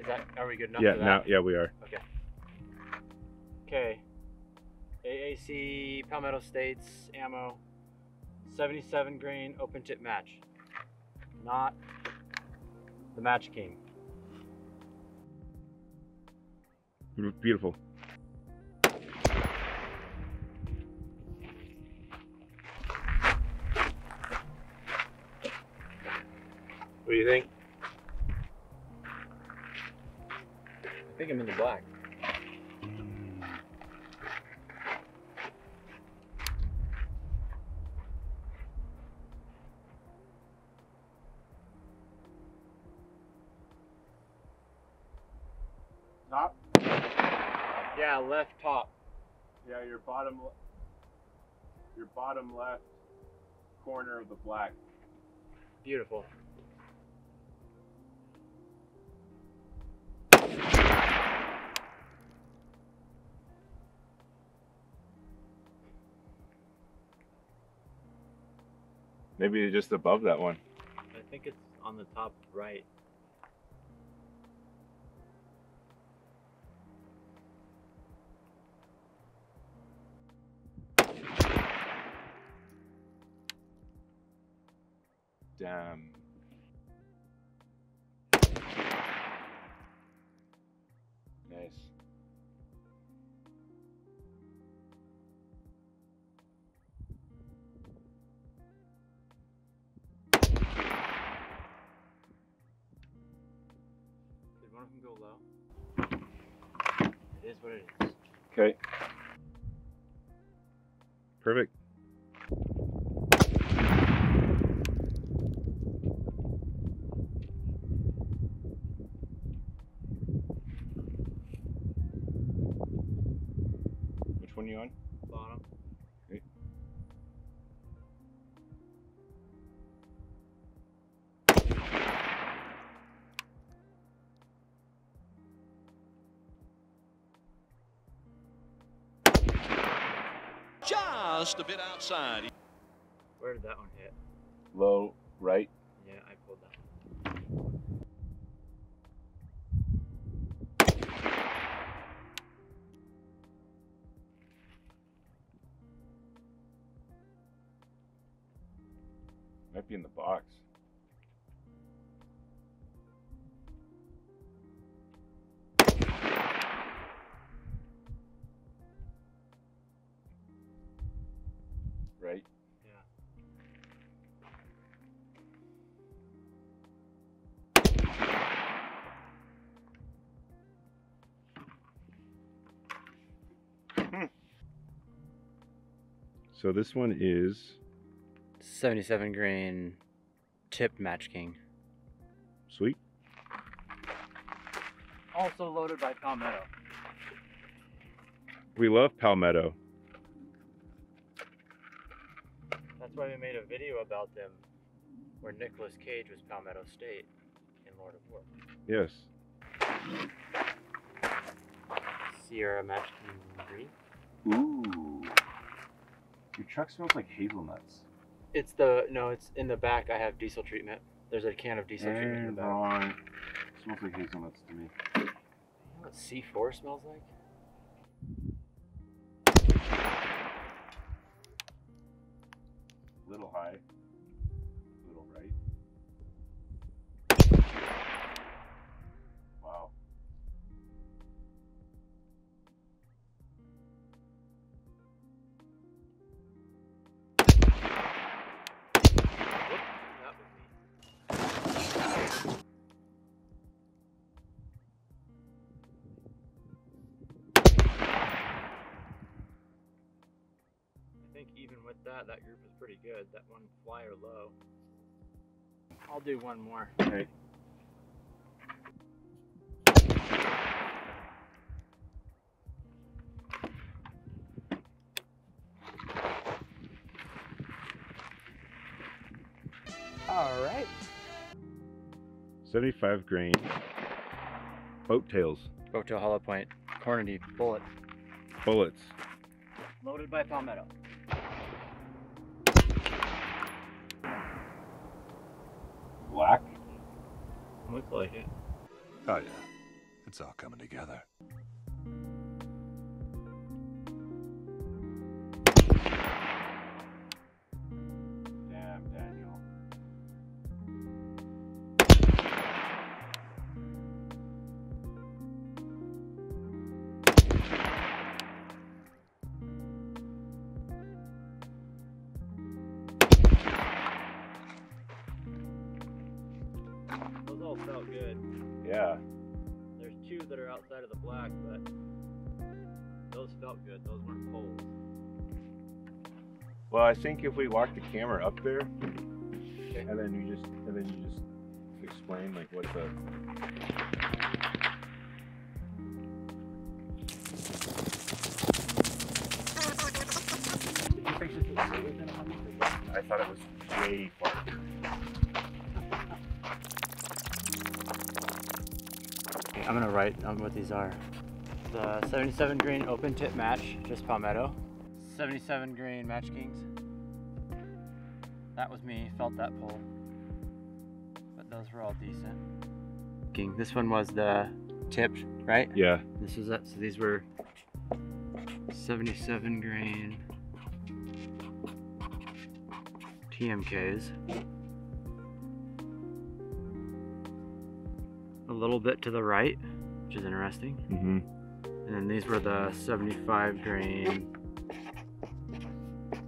Is that are we good enough Yeah, for that? now yeah we are. Okay. Okay. AAC Palmetto States ammo 77 grain open tip match. Not the Match King. Beautiful. What do you think? Think I'm in the black. Top? Yeah, left top. Yeah, your bottom your bottom left corner of the black. Beautiful. Maybe just above that one. I think it's on the top right. Damn. Did one of them go low? It is what it is. Okay. Perfect. Which one are you on? Just a bit outside. Where did that one hit? Low right. Yeah, I pulled that one. Might be in the box. So this one is 77 grain tipped Match King. sweet. Also loaded by Palmetto. We love Palmetto. That's why we made a video about them where Nicolas Cage was Palmetto State in Lord of War. Yes. Sierra Match King Green. Ooh. Your truck smells like hazelnuts. It's the no, it's in the back. I have diesel treatment. There's a can of diesel treatment in the back. wrong. smells like hazelnuts to me. You know what C4 smells like? Little high. That, that group is pretty good. That one flyer low. I'll do one more. Okay. All right. 75 grain. Boat tails. Boat to a hollow point. Hornady bullet. Bullets. Loaded by Palmetto. Black. Look like it. Oh yeah. It's all coming together. Yeah. There's two that are outside of the black, but those felt good. Those weren't poles. Well, I think if we walk the camera up there, and then you just and then you just explain like what the I thought it was way Okay, I'm gonna write on what these are. The 77 green open tip match, just palmetto. 77 green match kings. That was me, felt that pull. But those were all decent. King, this one was the tipped, right? Yeah. This was it. So these were 77 grain TMKs. Little bit to the right, which is interesting. Mm-hmm. And then these were the 75 grain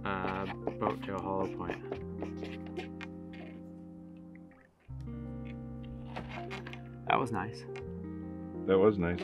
uh, boat tail hollow point. That was nice. That was nice.